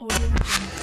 Audio Jungle.